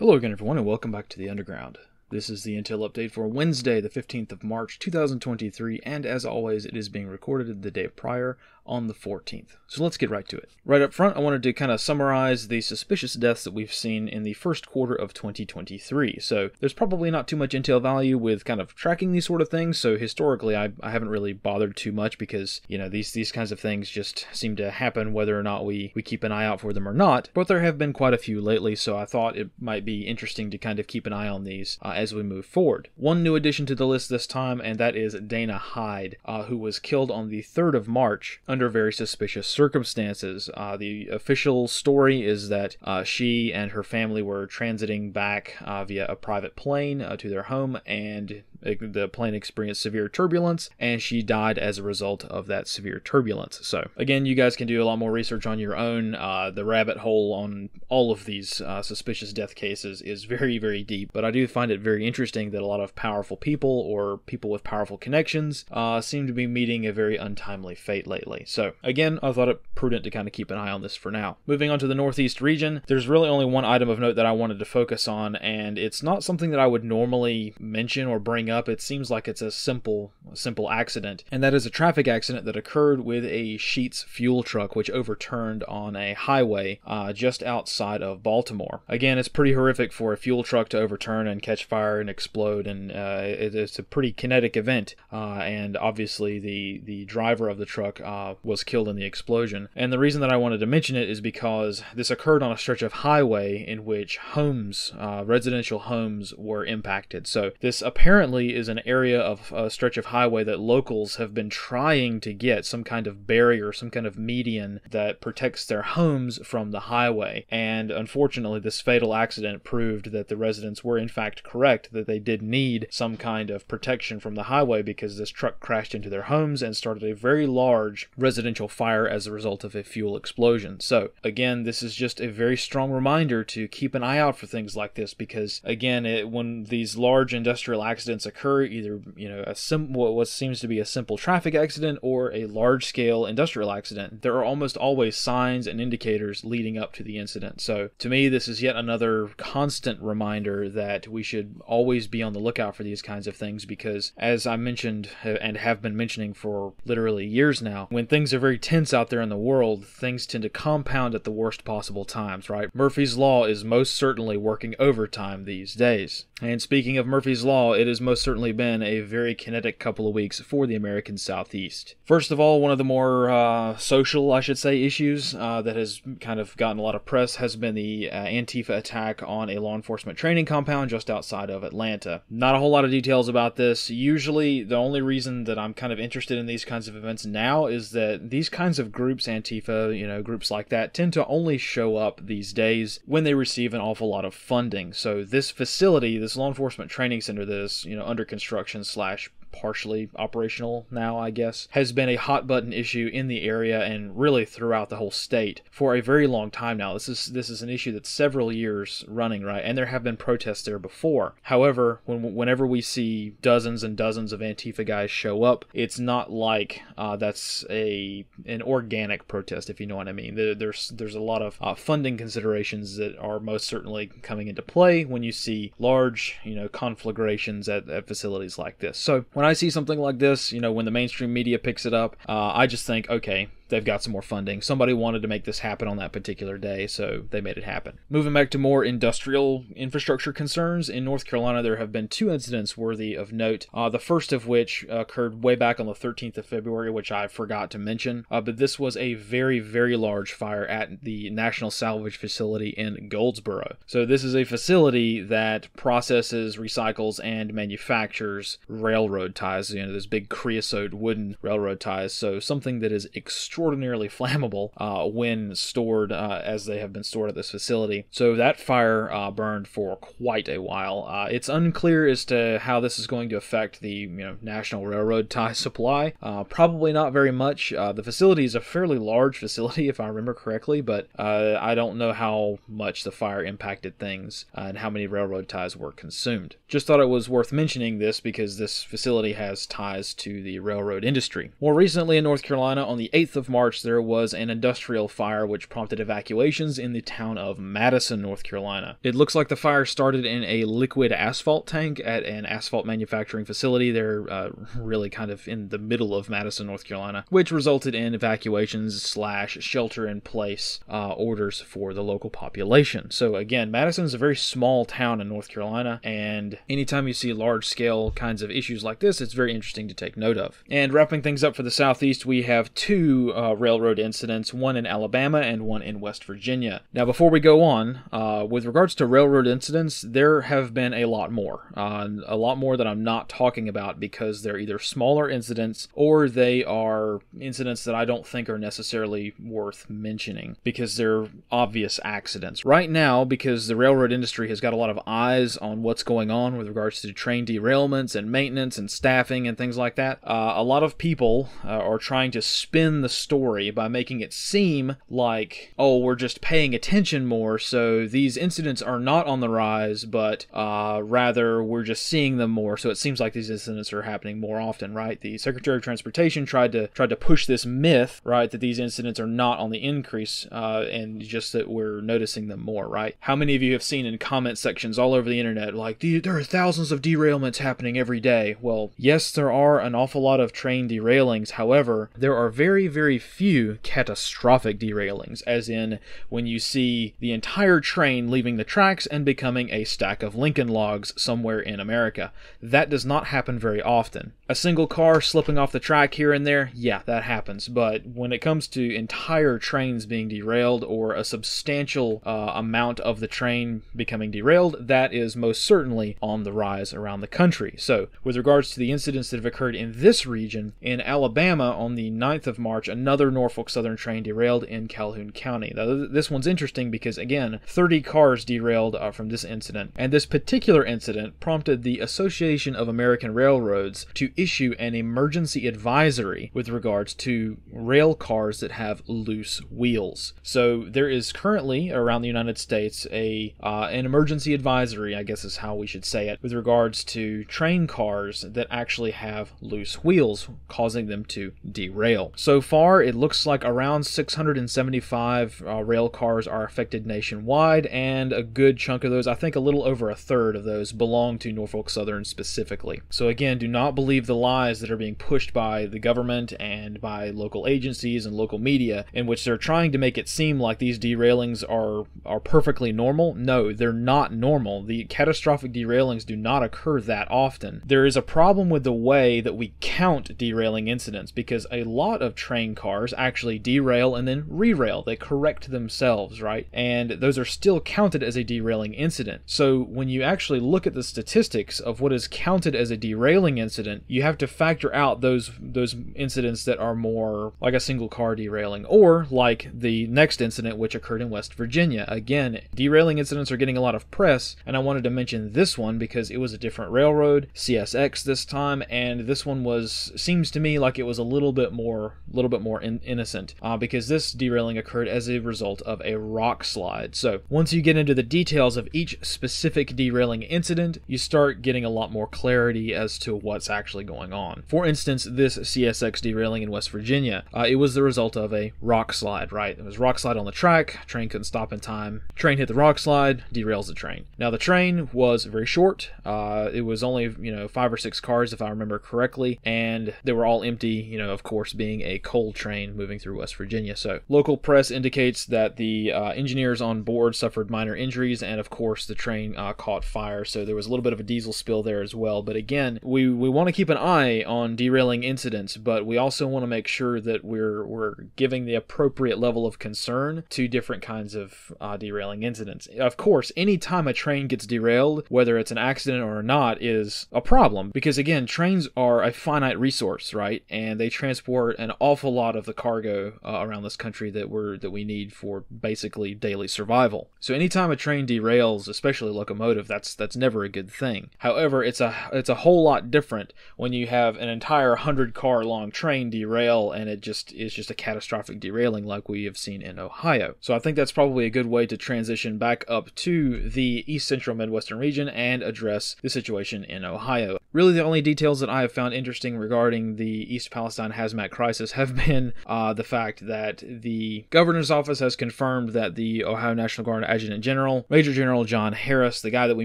Hello again, everyone, and welcome back to the Underground. This is the Intel update for Wednesday, the 15th of March, 2023, and as always, it is being recorded the day prior on the 14th. So let's get right to it. Right up front, I wanted to kind of summarize the suspicious deaths that we've seen in the first quarter of 2023. So there's probably not too much intel value with kind of tracking these sort of things. So historically, I, I haven't really bothered too much because, you know, these, these kinds of things just seem to happen whether or not we, we keep an eye out for them or not. But there have been quite a few lately, so I thought it might be interesting to kind of keep an eye on these uh, as we move forward. One new addition to the list this time, and that is Dana Hyde, uh, who was killed on the 3rd of March under very suspicious circumstances. Uh, the official story is that uh, she and her family were transiting back uh, via a private plane uh, to their home, and the plane experienced severe turbulence, and she died as a result of that severe turbulence. So, again, you guys can do a lot more research on your own. Uh, the rabbit hole on all of these uh, suspicious death cases is very, very deep, but I do find it very interesting that a lot of powerful people or people with powerful connections uh, seem to be meeting a very untimely fate lately. So, again, I thought it prudent to kind of keep an eye on this for now. Moving on to the Northeast region, there's really only one item of note that I wanted to focus on, and it's not something that I would normally mention or bring up, it seems like it's a simple, simple accident, and that is a traffic accident that occurred with a Sheetz fuel truck which overturned on a highway uh, just outside of Baltimore. Again, it's pretty horrific for a fuel truck to overturn and catch fire and explode, and uh, it, it's a pretty kinetic event. Uh, and obviously, the the driver of the truck uh, was killed in the explosion. And the reason that I wanted to mention it is because this occurred on a stretch of highway in which homes, uh, residential homes, were impacted. So this apparently is an area of a stretch of highway that locals have been trying to get some kind of barrier, some kind of median that protects their homes from the highway. And unfortunately, this fatal accident proved that the residents were in fact correct that they did need some kind of protection from the highway because this truck crashed into their homes and started a very large residential fire as a result of a fuel explosion. So, again, this is just a very strong reminder to keep an eye out for things like this because, again, it, when these large industrial accidents occur, either you know a sim- what seems to be a simple traffic accident or a large-scale industrial accident, there are almost always signs and indicators leading up to the incident. So to me, this is yet another constant reminder that we should always be on the lookout for these kinds of things because, as I mentioned and have been mentioning for literally years now, when things are very tense out there in the world, things tend to compound at the worst possible times. Right? Murphy's law is most certainly working overtime these days. And speaking of Murphy's law, it has most certainly been a very kinetic couple of weeks for the American Southeast. First of all, one of the more uh, social, I should say, issues uh, that has kind of gotten a lot of press has been the uh, Antifa attack on a law enforcement training compound just outside of Atlanta. Not a whole lot of details about this. Usually, the only reason that I'm kind of interested in these kinds of events now is that these kinds of groups, Antifa, you know, groups like that, tend to only show up these days when they receive an awful lot of funding. So, this facility, this law enforcement training center that is, you know, under construction slash partially operational now, I guess, has been a hot button issue in the area and really throughout the whole state for a very long time now. This is this is an issue that's several years running, right? And there have been protests there before. However, when whenever we see dozens and dozens of Antifa guys show up, it's not like uh, that's a an organic protest, if you know what I mean. There, there's there's a lot of uh, funding considerations that are most certainly coming into play when you see large, you know, conflagrations at, at facilities like this. So when I see something like this, you know, when the mainstream media picks it up, uh, I just think, okay, they've got some more funding. Somebody wanted to make this happen on that particular day, so they made it happen. Moving back to more industrial infrastructure concerns, in North Carolina, there have been two incidents worthy of note. Uh, the first of which occurred way back on the 13th of February, which I forgot to mention. Uh, but this was a very, very large fire at the National Salvage Facility in Goldsboro. So, this is a facility that processes, recycles, and manufactures railroad ties. You know, those big creosote wooden railroad ties. So, something that is extremely extraordinarily flammable uh, when stored uh, as they have been stored at this facility. So that fire uh, burned for quite a while. Uh, it's unclear as to how this is going to affect the you know national railroad tie supply. Uh, probably not very much. Uh, the facility is a fairly large facility, if I remember correctly, but I don't know how much the fire impacted things and how many railroad ties were consumed. Just thought it was worth mentioning this because this facility has ties to the railroad industry. More recently in North Carolina, on the 8th of March, there was an industrial fire which prompted evacuations in the town of Madison, North Carolina. It looks like the fire started in a liquid asphalt tank at an asphalt manufacturing facility. They're uh, really kind of in the middle of Madison, North Carolina, which resulted in evacuations slash shelter in place uh, orders for the local population. So again, Madison is a very small town in North Carolina, and anytime you see large scale kinds of issues like this, it's very interesting to take note of. And wrapping things up for the Southeast, we have two uh, railroad incidents, one in Alabama and one in West Virginia. Now, before we go on, uh, with regards to railroad incidents, there have been a lot more. Uh, a lot more that I'm not talking about because they're either smaller incidents or they are incidents that I don't think are necessarily worth mentioning because they're obvious accidents. Right now, because the railroad industry has got a lot of eyes on what's going on with regards to train derailments and maintenance and staffing and things like that, uh, a lot of people uh, are trying to spin the story by making it seem like, oh, we're just paying attention more, so these incidents are not on the rise, but uh, rather we're just seeing them more. So it seems like these incidents are happening more often, right? The Secretary of Transportation tried to tried to push this myth, right, that these incidents are not on the increase, uh, and just that we're noticing them more, right? How many of you have seen in comment sections all over the internet like there are thousands of derailments happening every day? Well, yes, there are an awful lot of train derailings. However, there are very, very few catastrophic derailings, as in when you see the entire train leaving the tracks and becoming a stack of Lincoln logs somewhere in America. That does not happen very often. A single car slipping off the track here and there, yeah, that happens. But when it comes to entire trains being derailed or a substantial uh, amount of the train becoming derailed, that is most certainly on the rise around the country. So, with regards to the incidents that have occurred in this region, in Alabama on the 9th of March, another Norfolk Southern train derailed in Calhoun County. Now, this one's interesting because, again, 30 cars derailed uh, from this incident, and this particular incident prompted the Association of American Railroads to issue an emergency advisory with regards to rail cars that have loose wheels. So, there is currently around the United States a uh, an emergency advisory, I guess is how we should say it, with regards to train cars that actually have loose wheels, causing them to derail. So far, it looks like around 675 uh, rail cars are affected nationwide, and a good chunk of those, I think a little over a third of those, belong to Norfolk Southern specifically. So again, do not believe the lies that are being pushed by the government and by local agencies and local media, in which they're trying to make it seem like these derailings are are perfectly normal. No, they're not normal. The catastrophic derailings do not occur that often. There is a problem with the way that we count derailing incidents because a lot of train cars actually derail and then re-rail. They correct themselves, right? And those are still counted as a derailing incident. So when you actually look at the statistics of what is counted as a derailing incident, you have to factor out those those incidents that are more like a single car derailing or like the next incident which occurred in West Virginia. Again, derailing incidents are getting a lot of press and I wanted to mention this one because it was a different railroad, CSX this time, and this one was seems to me like it was a little bit more, little bit more in, innocent uh, because this derailing occurred as a result of a rock slide. So once you get into the details of each specific derailing incident, you start getting a lot more clarity as to what's actually going on. For instance, this CSX derailing in West Virginia, uh, it was the result of a rock slide. Right, it was rock slide on the track. Train couldn't stop in time. Train hit the rock slide, derails the train. Now the train was very short. Uh, it was only you know five or six cars if I remember correctly, and they were all empty. You know, of course, being a coal train moving through West Virginia. So local press indicates that the uh, engineers on board suffered minor injuries, and of course the train uh, caught fire. So there was a little bit of a diesel spill there as well. But again, we we want to keep an eye on derailing incidents, but we also want to make sure that we're we're giving the appropriate level of concern to different kinds of uh, derailing incidents. Of course, anytime a train gets derailed, whether it's an accident or not, is a problem because again, trains are a finite resource, right? And they transport an awful lot of the cargo uh, around this country that we're that we need for basically daily survival. So anytime a train derails, especially locomotive, that's that's never a good thing. However, it's a it's a whole lot different when you have an entire 100 car long train derail and it just is just a catastrophic derailing like we have seen in Ohio. So I think that's probably a good way to transition back up to the east central Midwestern region and address the situation in Ohio. Really, the only details that I have found interesting regarding the East Palestine hazmat crisis have been in uh, the fact that the governor's office has confirmed that the Ohio National Guard Adjutant General, Major General John Harris, the guy that we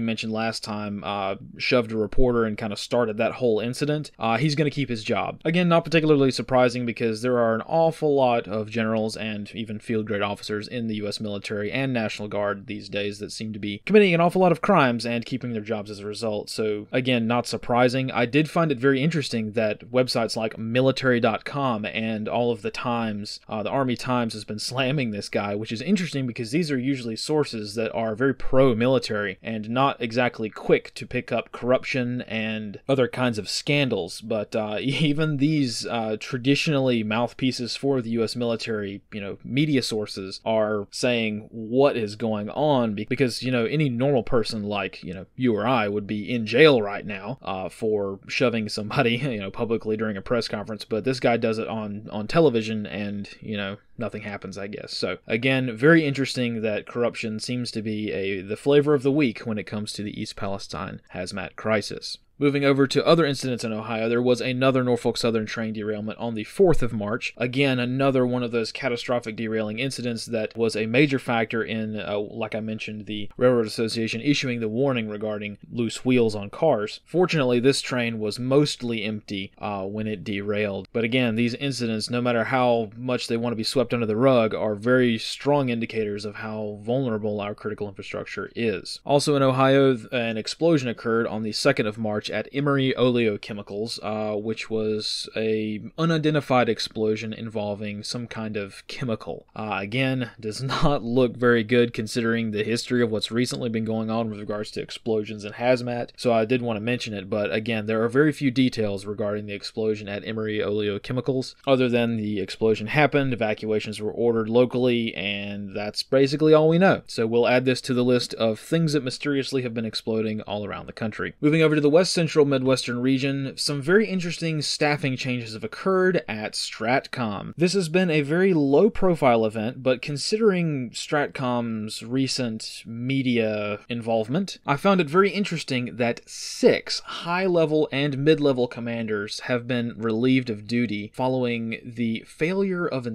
mentioned last time, uh, shoved a reporter and kind of started that whole incident, uh, he's going to keep his job. Again, not particularly surprising because there are an awful lot of generals and even field grade officers in the U.S. military and National Guard these days that seem to be committing an awful lot of crimes and keeping their jobs as a result. So, again, not surprising. I did find it very interesting that websites like military.com and all of the Times, uh, the Army Times, has been slamming this guy, which is interesting because these are usually sources that are very pro military and not exactly quick to pick up corruption and other kinds of scandals. But uh, even these uh, traditionally mouthpieces for the U.S. military, you know, media sources are saying what is going on because, you know, any normal person like, you know, you or I would be in jail right now uh, for shoving somebody, you know, publicly during a press conference. But this guy does it on, on television and, you know, nothing happens, I guess. So again, very interesting that corruption seems to be a the flavor of the week when it comes to the East Palestine hazmat crisis. Moving over to other incidents in Ohio, there was another Norfolk Southern train derailment on the 4th of March. Again, another one of those catastrophic derailing incidents that was a major factor in, uh, like I mentioned, the Railroad Association issuing the warning regarding loose wheels on cars. Fortunately, this train was mostly empty uh, when it derailed. But again, these incidents, no matter how much they want to be swept under the rug, are very strong indicators of how vulnerable our critical infrastructure is. Also in Ohio, an explosion occurred on the 2nd of March at Emery Oleochemicals, uh, which was a unidentified explosion involving some kind of chemical. Uh, again, does not look very good considering the history of what's recently been going on with regards to explosions and hazmat. So I did want to mention it, but again, there are very few details regarding the explosion at Emery Oleochemicals, other than the explosion happened, evacuations were ordered locally, and that's basically all we know. So we'll add this to the list of things that mysteriously have been exploding all around the country. Moving over to the West central Midwestern region, some very interesting staffing changes have occurred at Stratcom. This has been a very low profile event, but considering Stratcom's recent media involvement, I found it very interesting that six high level and mid level commanders have been relieved of duty following the failure of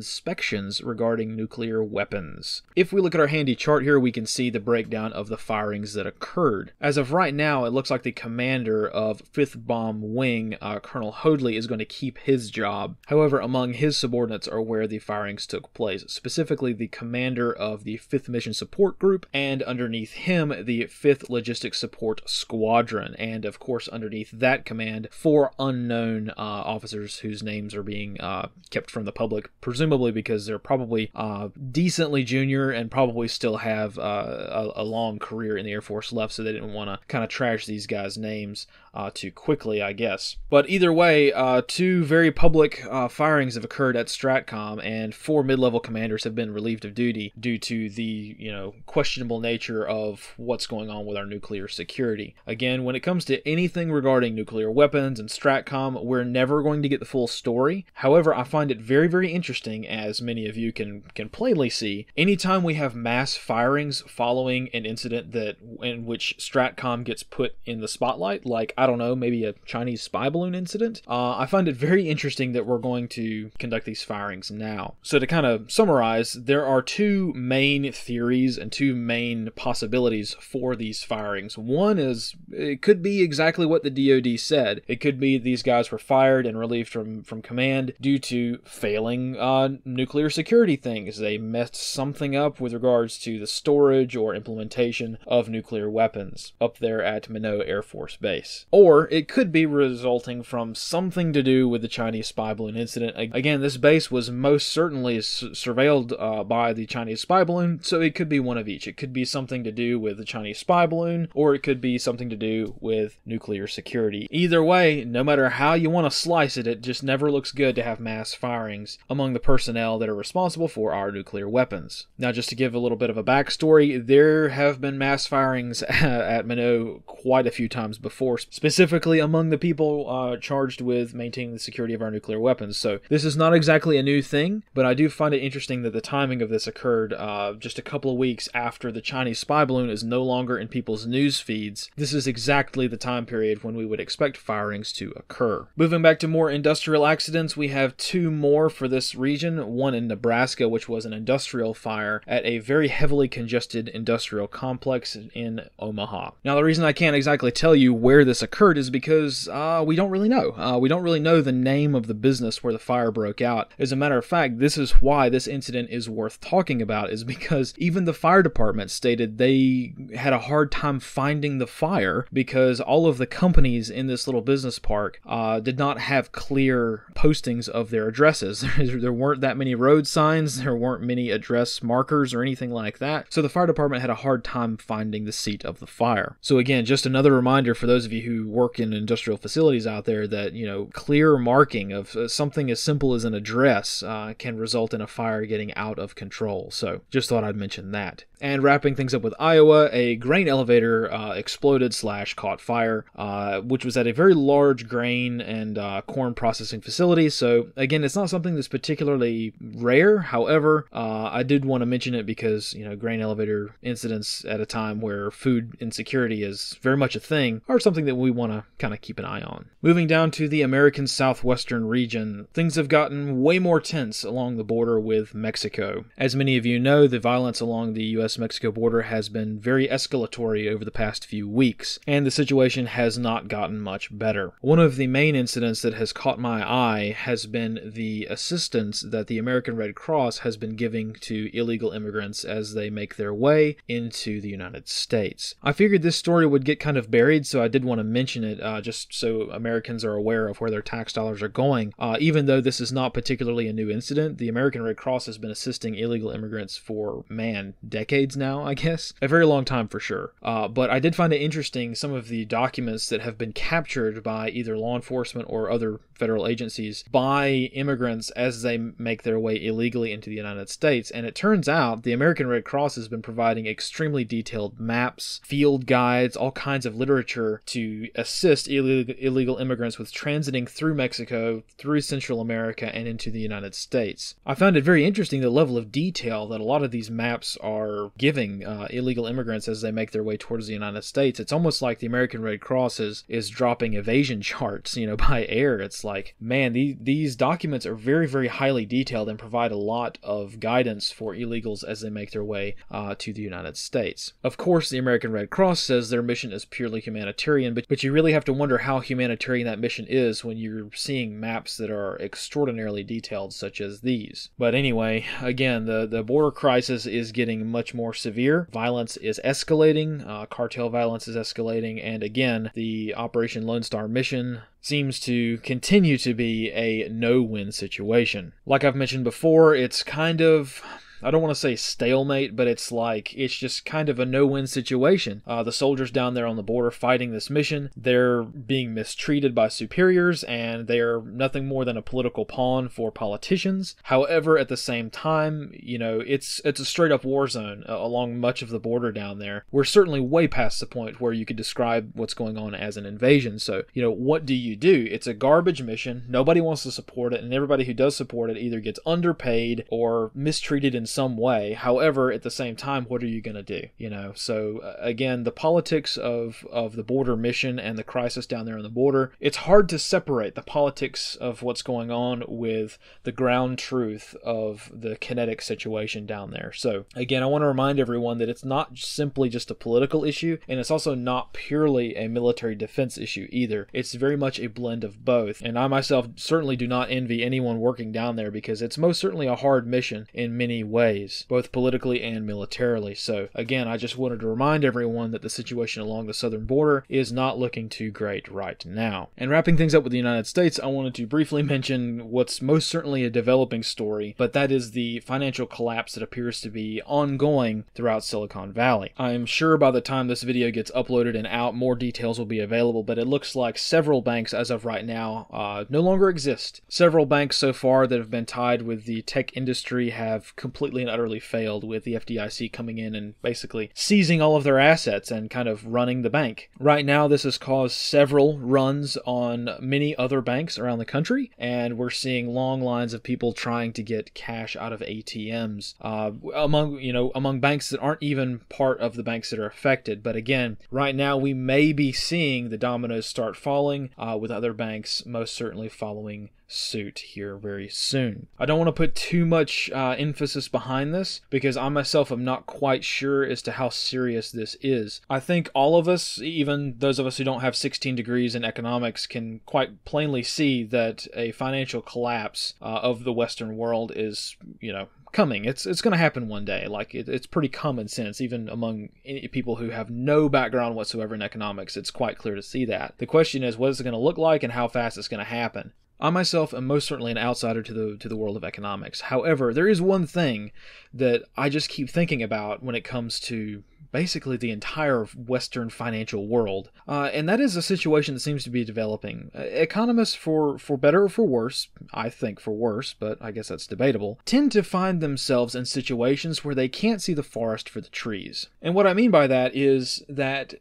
regarding nuclear weapons. If we look at our handy chart here, we can see the breakdown of the firings that occurred. As of right now, it looks like the commander of 5th Bomb Wing, uh, Colonel Hoadley, is going to keep his job. However, among his subordinates are where the firings took place, specifically the commander of the 5th Mission Support Group, and underneath him, the 5th Logistics Support Squadron. And of course, underneath that command, four unknown uh, officers whose names are being uh, kept from the public, presumably because they're probably uh, decently junior and probably still have uh, a, a, long career in the Air Force left, so they didn't want to kind of trash these guys' names uh, too quickly, I guess. But either way, uh, two very public uh, firings have occurred at Stratcom, and four mid-level commanders have been relieved of duty due to the you know questionable nature of what's going on with our nuclear security. Again, when it comes to anything regarding nuclear weapons and Stratcom, we're never going to get the full story. However, I find it very, very interesting, as many of you can can plainly see. Anytime we have mass firings following an incident that in which Stratcom gets put in the spotlight, like I don't know, maybe a Chinese spy balloon incident. Uh, I find it very interesting that we're going to conduct these firings now. So, to kind of summarize, there are two main theories and two main possibilities for these firings. One is it could be exactly what the DoD said. It could be these guys were fired and relieved from, from command due to failing uh, nuclear security things. They messed something up with regards to the storage or implementation of nuclear weapons up there at Minot Air Force Base. Or it could be resulting from something to do with the Chinese spy balloon incident. Again, this base was most certainly surveilled uh, by the Chinese spy balloon, so it could be one of each. It could be something to do with the Chinese spy balloon, or it could be something to do with nuclear security. Either way, no matter how you want to slice it, it just never looks good to have mass firings among the personnel that are responsible for our nuclear weapons. Now, just to give a little bit of a backstory, there have been mass firings at Minot quite a few times before, specifically among the people uh, charged with maintaining the security of our nuclear weapons. So, this is not exactly a new thing, but I do find it interesting that the timing of this occurred uh, just a couple of weeks after the Chinese spy balloon is no longer in people's news feeds. This is exactly the time period when we would expect firings to occur. Moving back to more industrial accidents, we have two more for this region one in Nebraska, which was an industrial fire at a very heavily congested industrial complex in Omaha. Now, the reason I can't exactly tell you where this occurred is because uh, we don't really know. Uh, we don't really know the name of the business where the fire broke out. As a matter of fact, this is why this incident is worth talking about, is because even the fire department stated they had a hard time finding the fire because all of the companies in this little business park uh, did not have clear postings of their addresses. there weren't that many road signs, there weren't many address markers or anything like that. So the fire department had a hard time finding the seat of the fire. So again, just another reminder for those of you who work in industrial facilities out there that, you know, clear marking of uh, something as simple as an address uh, can result in a fire getting out of control. So just thought I'd mention that. And wrapping things up with Iowa, a grain elevator uh, exploded slash caught fire, uh, which was at a very large grain and uh, corn processing facility. So again, it's not something that's particularly rare. However, uh, I did want to mention it because you know grain elevator incidents at a time where food insecurity is very much a thing are something that we want to kind of keep an eye on. Moving down to the American southwestern region, things have gotten way more tense along the border with Mexico. As many of you know, the violence along the U.S. Mexico border has been very escalatory over the past few weeks, and the situation has not gotten much better. One of the main incidents that has caught my eye has been the assistance that the American Red Cross has been giving to illegal immigrants as they make their way into the United States. I figured this story would get kind of buried, so I did want to mention it uh, just so Americans are aware of where their tax dollars are going. Uh, even though this is not particularly a new incident, the American Red Cross has been assisting illegal immigrants for, man, decades decades now, I guess. A very long time for sure. Uh, but I did find it interesting some of the documents that have been captured by either law enforcement or other federal agencies by immigrants as they make their way illegally into the United States. And it turns out the American Red Cross has been providing extremely detailed maps, field guides, all kinds of literature to assist illegal, illegal immigrants with transiting through Mexico, through Central America, and into the United States. I found it very interesting the level of detail that a lot of these maps are giving uh, illegal immigrants as they make their way towards the United States. It's almost like the American Red Cross is is dropping evasion charts, you know, by air. It's like, man, these these documents are very very highly detailed and provide a lot of guidance for illegals as they make their way uh, to the United States. Of course, the American Red Cross says their mission is purely humanitarian, but but you really have to wonder how humanitarian that mission is when you're seeing maps that are extraordinarily detailed, such as these. But anyway, again, the the border crisis is getting much more severe. Violence is escalating, uh, cartel violence is escalating, and again, the Operation Lone Star mission seems to continue to be a no win situation. Like I've mentioned before, it's kind of I don't want to say stalemate, but it's like it's just kind of a no-win situation. Uh, the soldiers down there on the border fighting this mission, they're being mistreated by superiors, and they are nothing more than a political pawn for politicians. However, at the same time, you know, it's it's a straight-up war zone uh, along much of the border down there. We're certainly way past the point where you could describe what's going on as an invasion. So, you know, what do you do? It's a garbage mission. Nobody wants to support it, and everybody who does support it either gets underpaid or mistreated in some way. However, at the same time, what are you going to do? You know, so uh, again, the politics of of the border mission and the crisis down there on the border, it's hard to separate the politics of what's going on with the ground truth of the kinetic situation down there. So again, I want to remind everyone that it's not simply just a political issue, and it's also not purely a military defense issue either. It's very much a blend of both. And I myself certainly do not envy anyone working down there because it's most certainly a hard mission in many ways ways, both politically and militarily. So, again, I just wanted to remind everyone that the situation along the southern border is not looking too great right now. And wrapping things up with the United States, I wanted to briefly mention what's most certainly a developing story, but that is the financial collapse that appears to be ongoing throughout Silicon Valley. I'm sure by the time this video gets uploaded and out, more details will be available, but it looks like several banks, as of right now, uh, no longer exist. Several banks so far that have been tied with the tech industry have completely and utterly failed, with the FDIC coming in and basically seizing all of their assets and kind of running the bank. Right now, this has caused several runs on many other banks around the country, and we're seeing long lines of people trying to get cash out of ATMs uh, among you know among banks that aren't even part of the banks that are affected. But again, right now we may be seeing the dominoes start falling, uh, with other banks most certainly following suit here very soon. I don't want to put too much uh, emphasis behind this because I myself am not quite sure as to how serious this is. I think all of us, even those of us who don't have 16 degrees in economics, can quite plainly see that a financial collapse uh, of the Western world is, you know, coming. It's it's going to happen one day. Like it, it's pretty common sense, even among people who have no background whatsoever in economics. It's quite clear to see that. The question is, what is it going to look like, and how fast it's going to happen. I myself am most certainly an outsider to the to the world of economics. However, there is one thing that I just keep thinking about when it comes to basically the entire Western financial world, uh, and that is a situation that seems to be developing. Uh, economists, for for better or for worse, I think for worse, but I guess that's debatable, tend to find themselves in situations where they can't see the forest for the trees. And what I mean by that is that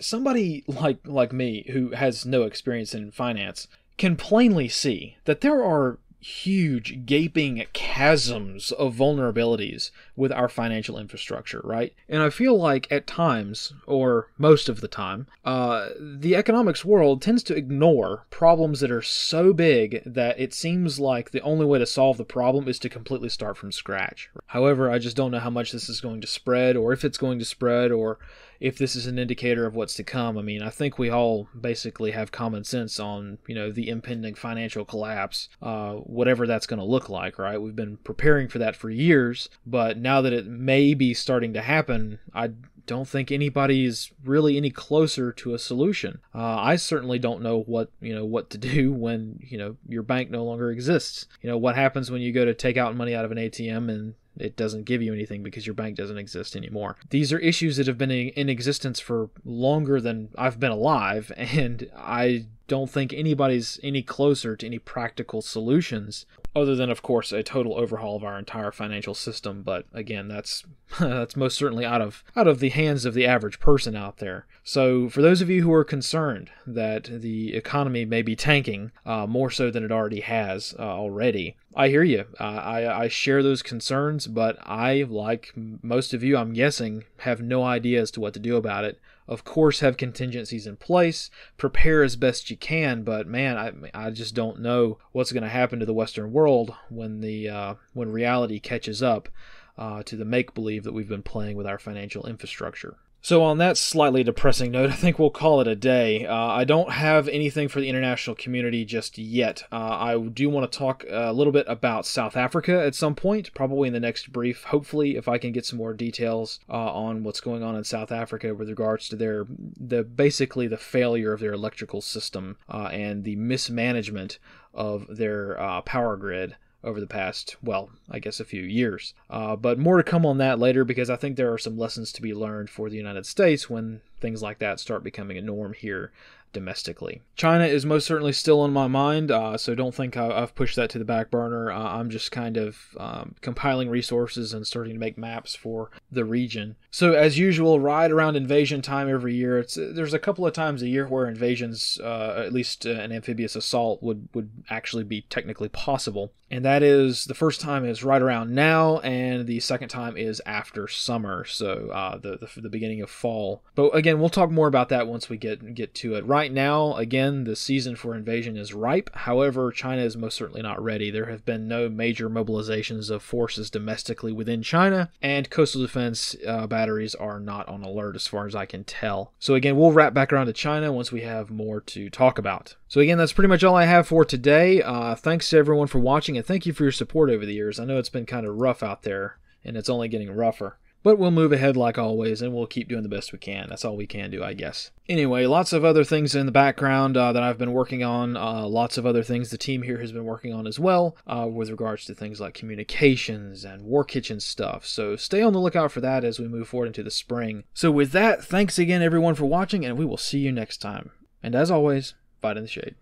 somebody like like me who has no experience in finance can plainly see that there are huge gaping chasms of vulnerabilities with our financial infrastructure, right? And I feel like at times, or most of the time, uh, the economics world tends to ignore problems that are so big that it seems like the only way to solve the problem is to completely start from scratch. However, I just don't know how much this is going to spread, or if it's going to spread, or if this is an indicator of what's to come. I mean, I think we all basically have common sense on, you know, the impending financial collapse, uh, whatever that's going to look like, right? We've been preparing for that for years, but now that it may be starting to happen, I don't think anybody's really any closer to a solution. Uh, I certainly don't know what you know what to do when you know your bank no longer exists. You know what happens when you go to take out money out of an ATM and it doesn't give you anything because your bank doesn't exist anymore. These are issues that have been in existence for longer than I've been alive, and I don't think anybody's any closer to any practical solutions other than of course a total overhaul of our entire financial system. But again that's that's most certainly out of out of the hands of the average person out there. So for those of you who are concerned that the economy may be tanking uh, more so than it already has uh, already i hear you. Uh, I, I share those concerns but i like most of you i'm guessing have no idea as to what to do about it of course have contingencies in place prepare as best you can but man i, I just don't know what's going to happen to the western world when the uh, when reality catches up uh, to the make believe that we've been playing with our financial infrastructure so, on that slightly depressing note, I think we'll call it a day. Uh, I don't have anything for the international community just yet. Uh, I do want to talk a little bit about South Africa at some point, probably in the next brief. Hopefully, if I can get some more details uh, on what's going on in South Africa with regards to their the basically the failure of their electrical system uh, and the mismanagement of their uh, power grid over the past, well, I guess a few years. Uh, but more to come on that later because I think there are some lessons to be learned for the United States when things like that start becoming a norm here domestically. China is most certainly still on my mind, uh, so don't think I, have pushed that to the back burner. Uh, I'm just kind of um, compiling resources and starting to make maps for the region. So as usual, right around invasion time every year, it's there's a couple of times a year where invasions, uh, at least uh, an amphibious assault, would would actually be technically possible, and that is the first time is right around now, and the second time is after summer, so uh, the, the the beginning of fall. But again, we'll talk more about that once we get get to it. Right right now, again, the season for invasion is ripe. However, China is most certainly not ready. There have been no major mobilizations of forces domestically within China, and coastal defense uh, batteries are not on alert as far as I can tell. So, again, we'll wrap back around to China once we have more to talk about. So, again, that's pretty much all I have for today. Uh, thanks to everyone for watching, and thank you for your support over the years. I know it's been kind of rough out there and it's only getting rougher. But we'll move ahead like always, and we'll keep doing the best we can. That's all we can do, I guess. Anyway, lots of other things in the background uh, that I've been working on. Uh, lots of other things the team here has been working on as well, uh, with regards to things like communications and war kitchen stuff. So stay on the lookout for that as we move forward into the spring. So with that, thanks again everyone for watching, and we will see you next time. And as always, fight in the shade.